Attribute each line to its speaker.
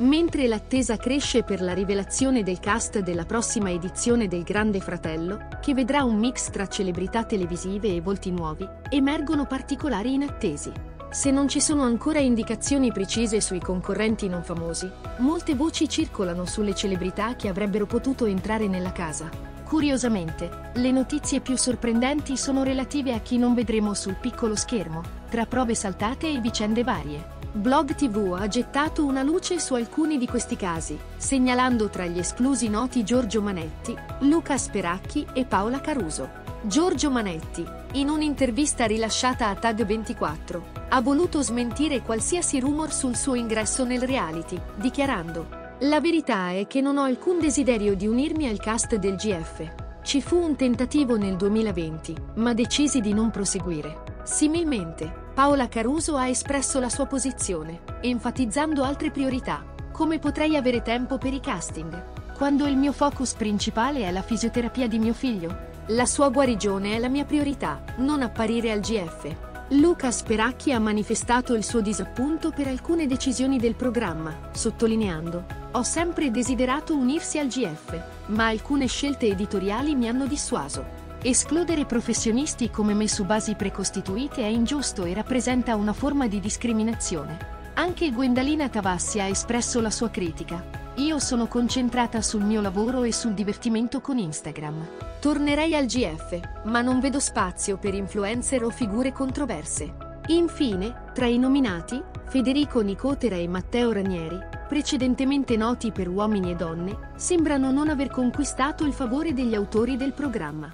Speaker 1: Mentre l'attesa cresce per la rivelazione del cast della prossima edizione del Grande Fratello, che vedrà un mix tra celebrità televisive e volti nuovi, emergono particolari inattesi. Se non ci sono ancora indicazioni precise sui concorrenti non famosi, molte voci circolano sulle celebrità che avrebbero potuto entrare nella casa. Curiosamente, le notizie più sorprendenti sono relative a chi non vedremo sul piccolo schermo, tra prove saltate e vicende varie. Blog TV ha gettato una luce su alcuni di questi casi, segnalando tra gli esclusi noti Giorgio Manetti, Luca Speracchi e Paola Caruso. Giorgio Manetti, in un'intervista rilasciata a Tag24, ha voluto smentire qualsiasi rumor sul suo ingresso nel reality, dichiarando La verità è che non ho alcun desiderio di unirmi al cast del GF. Ci fu un tentativo nel 2020, ma decisi di non proseguire. Similmente, Paola Caruso ha espresso la sua posizione, enfatizzando altre priorità, come potrei avere tempo per i casting, quando il mio focus principale è la fisioterapia di mio figlio. La sua guarigione è la mia priorità, non apparire al GF. Luca Speracchi ha manifestato il suo disappunto per alcune decisioni del programma, sottolineando: Ho sempre desiderato unirsi al GF, ma alcune scelte editoriali mi hanno dissuaso. Escludere professionisti come me su basi precostituite è ingiusto e rappresenta una forma di discriminazione. Anche Gwendalina Tavassi ha espresso la sua critica. Io sono concentrata sul mio lavoro e sul divertimento con Instagram. Tornerei al GF, ma non vedo spazio per influencer o figure controverse. Infine, tra i nominati, Federico Nicotera e Matteo Ranieri, precedentemente noti per Uomini e Donne, sembrano non aver conquistato il favore degli autori del programma.